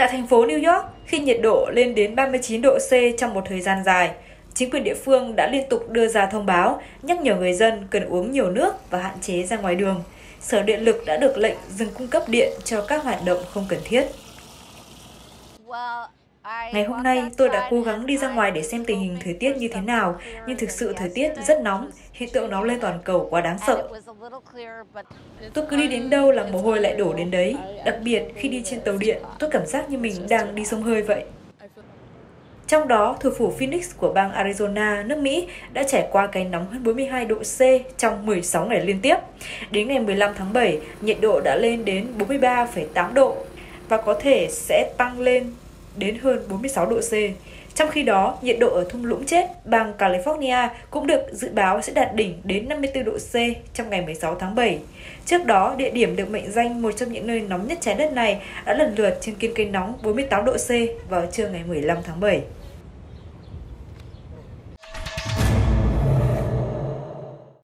Tại thành phố New York, khi nhiệt độ lên đến 39 độ C trong một thời gian dài, chính quyền địa phương đã liên tục đưa ra thông báo nhắc nhở người dân cần uống nhiều nước và hạn chế ra ngoài đường. Sở Điện lực đã được lệnh dừng cung cấp điện cho các hoạt động không cần thiết. Ngày hôm nay, tôi đã cố gắng đi ra ngoài để xem tình hình thời tiết như thế nào, nhưng thực sự thời tiết rất nóng, hiện tượng nóng lên toàn cầu quá đáng sợ. Tôi cứ đi đến đâu là mồ hôi lại đổ đến đấy. Đặc biệt, khi đi trên tàu điện, tôi cảm giác như mình đang đi sông hơi vậy. Trong đó, thủ phủ Phoenix của bang Arizona, nước Mỹ đã trải qua cái nóng hơn 42 độ C trong 16 ngày liên tiếp. Đến ngày 15 tháng 7, nhiệt độ đã lên đến 43,8 độ và có thể sẽ tăng lên đến hơn 46 độ C. Trong khi đó, nhiệt độ ở thung lũng chết, bang California cũng được dự báo sẽ đạt đỉnh đến 54 độ C trong ngày 16 tháng 7. Trước đó, địa điểm được mệnh danh một trong những nơi nóng nhất trái đất này đã lần lượt trên kiến cây nóng 48 độ C vào trưa ngày 15 tháng 7.